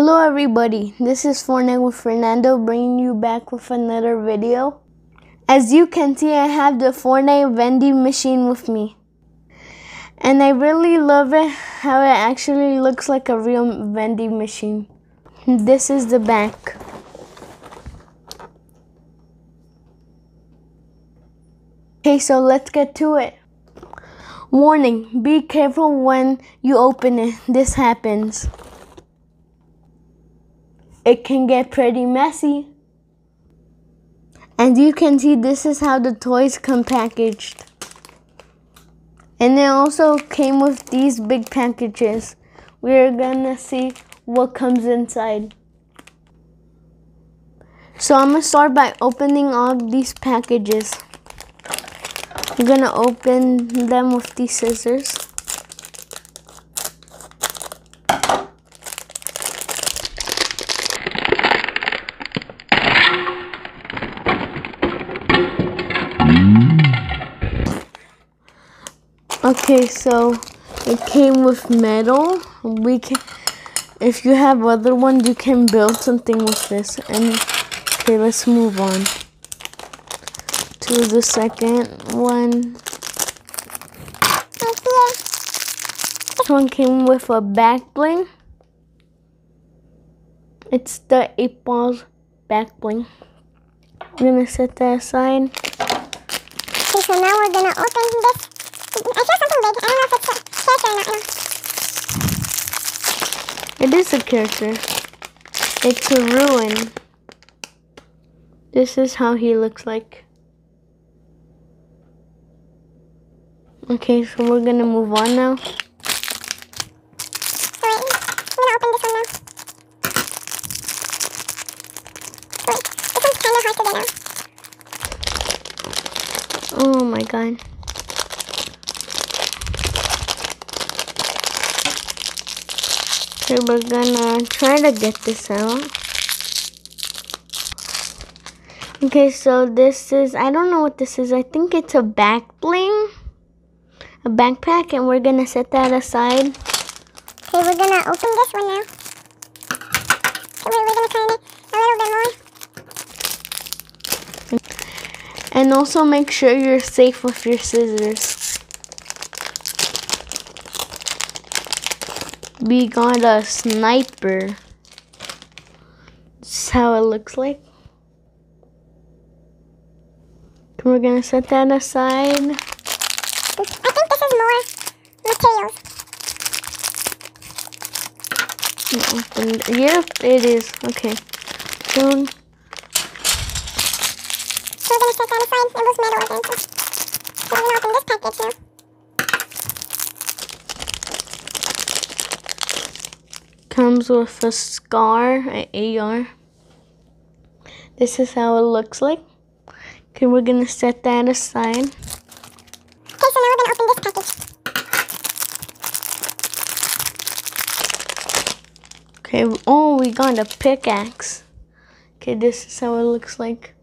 Hello everybody, this is Fortnite with Fernando bringing you back with another video. As you can see, I have the Fortnite vending machine with me. And I really love it how it actually looks like a real vending machine. This is the back. Okay, so let's get to it. Warning, be careful when you open it. This happens. It can get pretty messy. And you can see this is how the toys come packaged. And it also came with these big packages. We're gonna see what comes inside. So I'm gonna start by opening all these packages. I'm gonna open them with these scissors. Okay, so it came with metal. We can, if you have other ones, you can build something with this. And okay, let's move on to the second one. This one came with a back bling. It's the 8 balls back bling. I'm gonna set that aside. Okay, so now we're gonna open this. I something big. I don't know if it's a character or not. It is a character. It's a ruin. This is how he looks like. Okay, so we're gonna move on now. Wait, I'm gonna open this one now. Wait, this one's kinda hard to get out. Oh my god. Okay, we're gonna try to get this out. Okay, so this is, I don't know what this is. I think it's a back bling, a backpack, and we're gonna set that aside. Okay, we're gonna open this one now. Okay, we're gonna a little bit more. And also make sure you're safe with your scissors. We got a sniper. This is how it looks like. We're gonna set that aside. I think this is more materials. Open. Yep, it is. Okay. Soon. So we're gonna set that aside. It was metal again. So we're gonna open this package now. Comes with a scar, an AR. This is how it looks like. Okay, we're gonna set that aside. Okay, so now we're gonna open this package. Okay, oh, we got a pickaxe. Okay, this is how it looks like.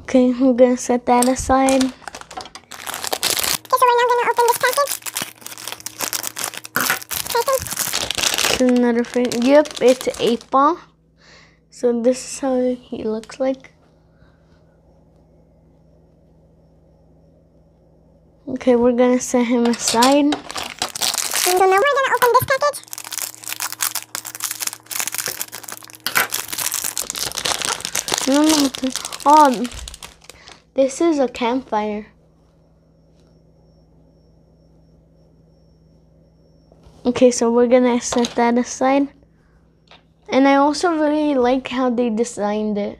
Okay, we're gonna set that aside. Okay, so we're now gonna open this package. Package. Another thing. Yep, it's ball. So this is how he looks like. Okay, we're gonna set him aside. So now we're gonna open this package. No, no, oh, this is a campfire. Okay, so we're gonna set that aside. And I also really like how they designed it.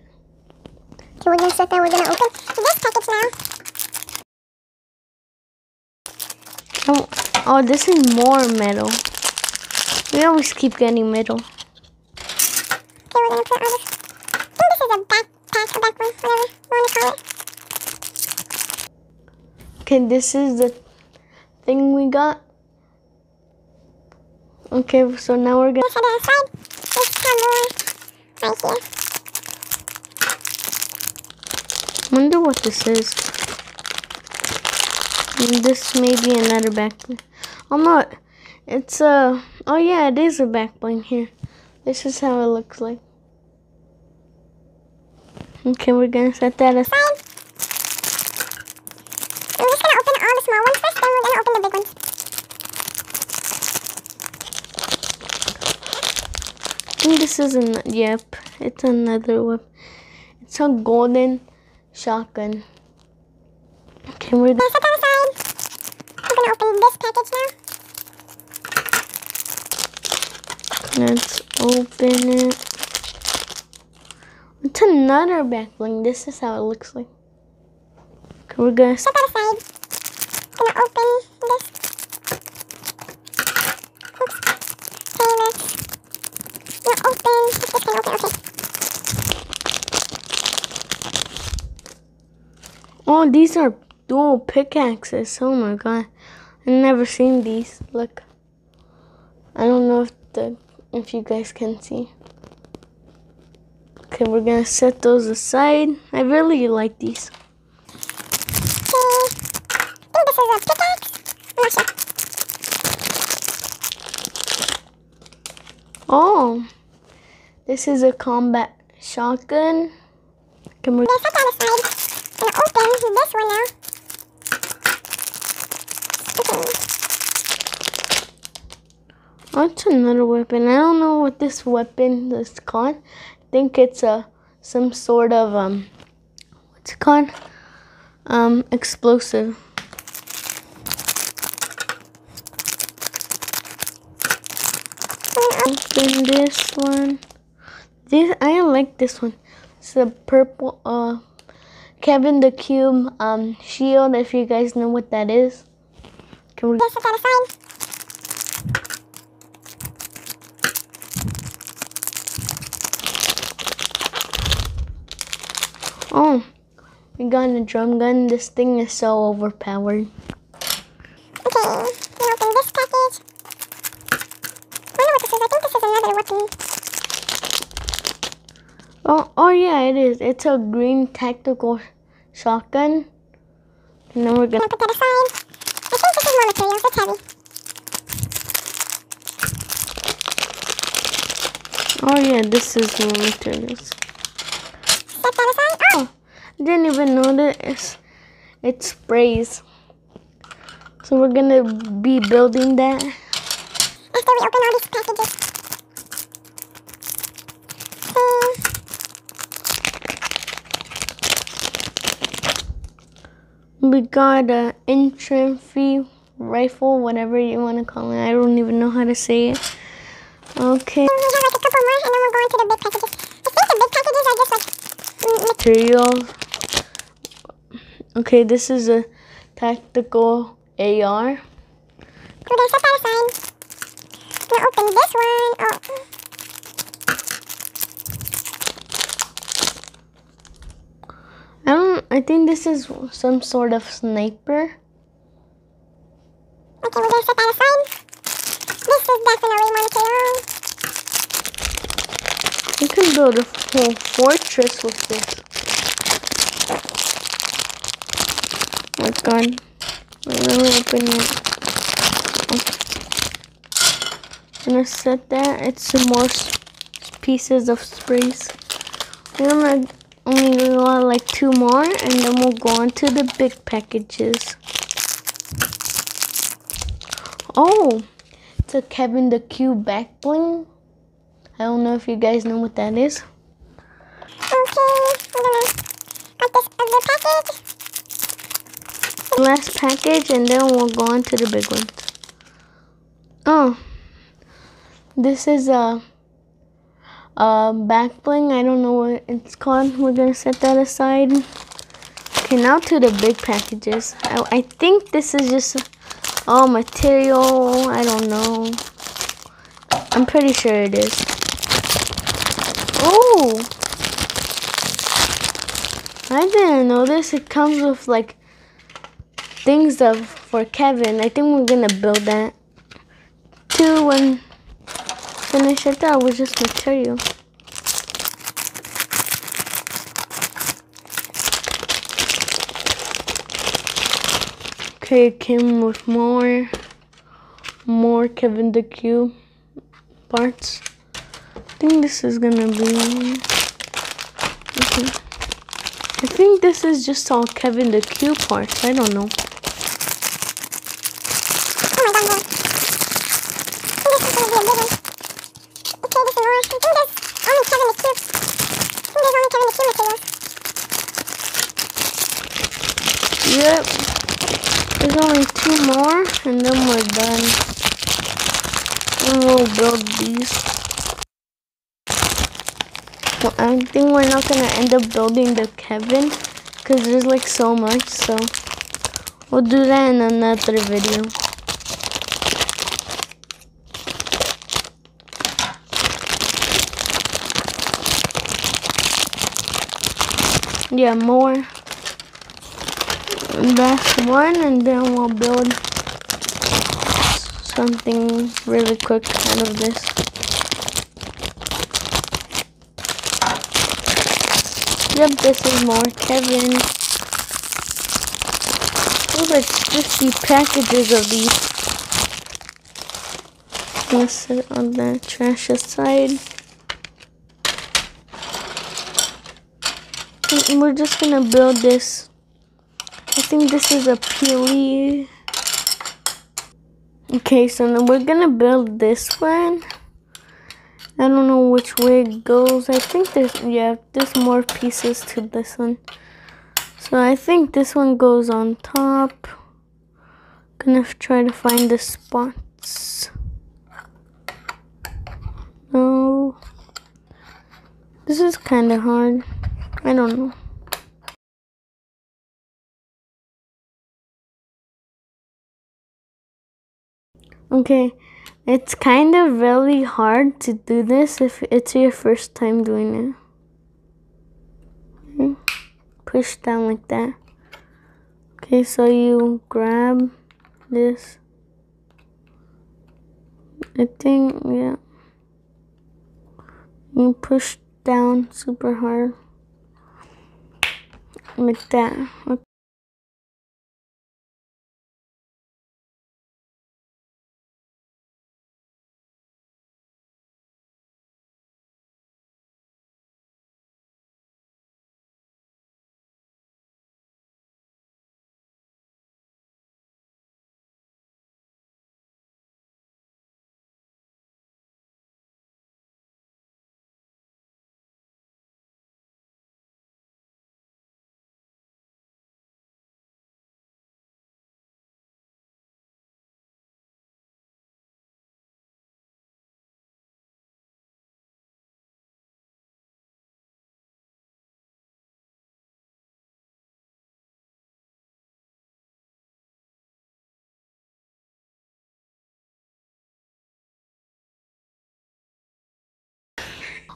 Okay, we're gonna set that. We're gonna open this package now. Oh, oh, this is more metal. We always keep getting metal. Okay, we're gonna put all this. I think this is a backpack, a back one, whatever you wanna call it. Okay, this is the thing we got. Okay, so now we're gonna. Let's set it aside. There's some more right here. Wonder what this is. And this may be another back. Oh no, it's a Oh yeah, it is a back bling here. This is how it looks like. Okay, we're gonna set that aside. I'm just gonna open all the small ones first, then we're gonna open the big ones. I think this is an yep, it's another whip. It's a golden shotgun. Okay, we're Gonna set that aside. We're gonna open this package now. Let's open it. It's another back bling. This is how it looks like. Okay, we're gonna Set that aside. Gonna open this. Oops. Okay, let's. Gonna open. This can open. Okay. Oh, these are dual pickaxes. Oh my god. I've never seen these. Look. I don't know if the if you guys can see. Okay, we're gonna set those aside. I really like these. Okay. This is a pickaxe. Sure. Oh, this is a combat shotgun. Can we? Gonna set that aside. Gonna open this one now. Okay. It's another weapon. I don't know what this weapon is called. I think it's a some sort of um, what's it called? Um, explosive. Open this one. This I like this one. It's a purple uh, Kevin the Cube um shield. If you guys know what that is. Can we? Gonna set that aside. Oh, we got a drum gun. This thing is so overpowered. Okay, gonna open this package. I wonder what this is. I think this is another weapon. Oh, oh yeah, it is. It's a green tactical shotgun. And then we're gonna. Gonna put that aside. I think this is more materials. It's heavy. Oh yeah, this is more materials. Set that aside. Oh, I didn't even know that it's, it sprays. So we're gonna be building that. after we open all these packages. Um, We got a infantry rifle, whatever you want to call it. I don't even know how to say it. Okay, we have like a couple more, and then we'll go into the big packages. I think the big packages are just like materials. Okay, this is a tactical AR. Gonna set that aside. Gonna open this one. Oh, I don't. I think this is some sort of sniper. okay, we're gonna set that aside. This is definitely material. You can build a whole fortress with this. God. Wait, let me open it. I'm gonna set that. It's some more pieces of sprays. We're gonna only got like two more and then we'll go on to the big packages. Oh, it's a Kevin the Cube back bling. I don't know if you guys know what that is. Last package and then we'll go on to the big ones. Oh, this is a, a back bling. I don't know what it's called. We're gonna set that aside. Okay, now to the big packages. I, I think this is just all material. I don't know. I'm pretty sure it is. Oh, I didn't know this. It comes with like things of for Kevin. I think we're gonna build that. Two when finish it. That was just material. Okay, came with more, more Kevin the Cube. parts. I think this is gonna be. Okay. I think this is just all Kevin the Cube parts. I don't know. Oh my god, more. I think this is gonna be a big one. Okay, this is more. I think there's only Kevin the Cube. I think there's only Kevin the Cube materials. Yep. There's only two more, and then we're done. And we'll build these. Well, I think we're not gonna end up building the cabin because there's like so much, so we'll do that in another video. Yeah, more. That's one, and then we'll build something really quick out of this. Yep, this is more Kevin. There's like 50 packages of these. Set on the trash aside. And we're just gonna build this. I think this is a peely. Okay, so then we're gonna build this one. I don't know which way it goes. I think there's, yeah, there's more pieces to this one. So I think this one goes on top. Gonna try to find the spots. No. This is kind of hard. I don't know. Okay, it's kind of really hard to do this if it's your first time doing it. Hmm? Push down like that. Okay, so you grab this. I think, yeah. You push down super hard. Like that. Okay.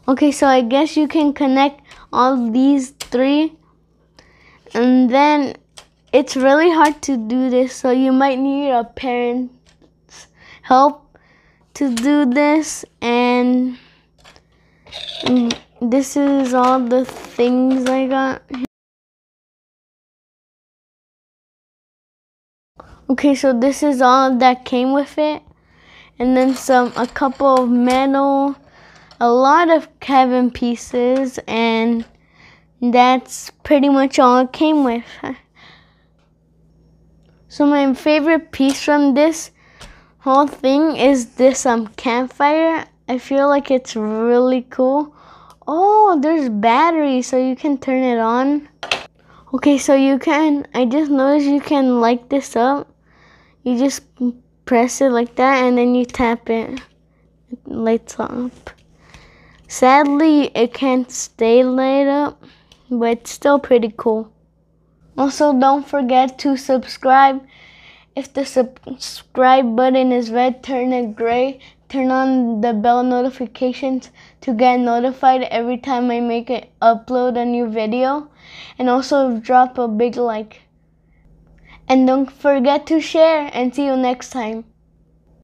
Okay, so I guess you can connect all these three. And then it's really hard to do this, so you might need a parent's help to do this. And mm, this is all the things I got. Okay, so this is all that came with it. And then some, a couple of metal a lot of Kevin pieces, and that's pretty much all it came with. So my favorite piece from this whole thing is this um campfire. I feel like it's really cool. Oh, there's battery, so you can turn it on. Okay, so you can, I just noticed you can light this up. You just press it like that and then you tap it. It lights up. Sadly, it can't stay lit up, but it's still pretty cool. Also, don't forget to subscribe. If the subscribe button is red, turn it gray. Turn on the bell notifications to get notified every time I make it upload a new video. And also drop a big like. And don't forget to share and see you next time.